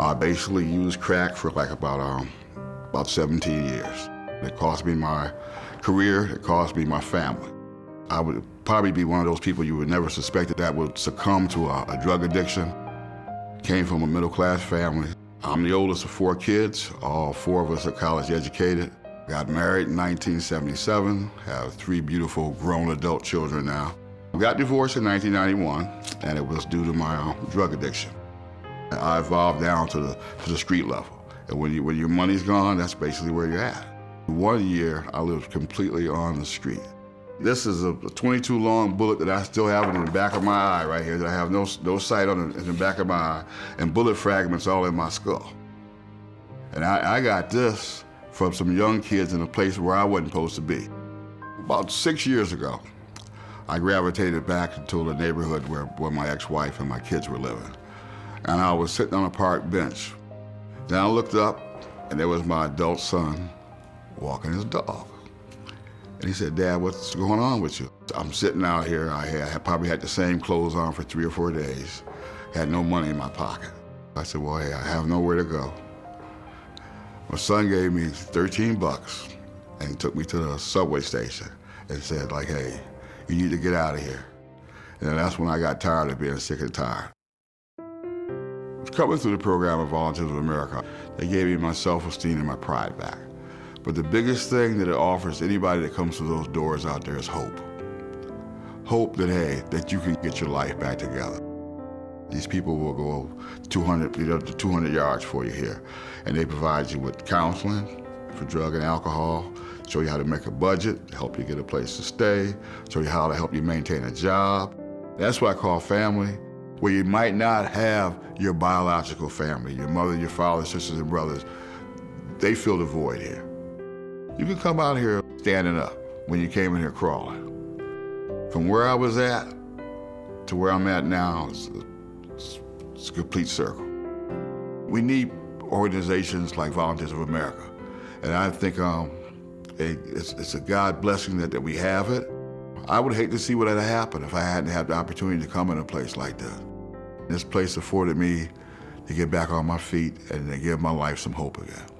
I basically used crack for like about, um, about 17 years. It cost me my career, it cost me my family. I would probably be one of those people you would never suspect that would succumb to a, a drug addiction. Came from a middle class family. I'm the oldest of four kids. All four of us are college educated. Got married in 1977, have three beautiful grown adult children now. Got divorced in 1991, and it was due to my uh, drug addiction. I evolved down to the, to the street level. And when, you, when your money's gone, that's basically where you're at. One year, I lived completely on the street. This is a 22 long bullet that I still have in the back of my eye right here that I have no, no sight on in the back of my eye and bullet fragments all in my skull. And I, I got this from some young kids in a place where I wasn't supposed to be. About six years ago, I gravitated back into the neighborhood where, where my ex-wife and my kids were living. And I was sitting on a park bench. Then I looked up, and there was my adult son walking his dog. And he said, Dad, what's going on with you? I'm sitting out here. I, had, probably had the same clothes on for three or four days. Had no money in my pocket. I said, well, hey, I have nowhere to go. My son gave me 13 bucks and took me to the subway station and said, like, hey, you need to get out of here. And that's when I got tired of being sick and tired. Coming through the program of Volunteers of America, they gave me my self-esteem and my pride back. But the biggest thing that it offers anybody that comes through those doors out there is hope. Hope that, hey, that you can get your life back together. These people will go 200, you know, 200 yards for you here. And they provide you with counseling for drug and alcohol, show you how to make a budget, help you get a place to stay, show you how to help you maintain a job. That's what I call family, where you might not have your biological family, your mother, your father, sisters, and brothers. They fill the void here. You can come out here standing up when you came in here crawling. From where I was at to where I'm at now, it's, it's, it's a complete circle. We need organizations like Volunteers of America. And I think um, it's, it's, a God blessing that, that we have it. I would hate to see what had happened if I hadn't had the opportunity to come in a place like this. This place afforded me to get back on my feet and to give my life some hope again.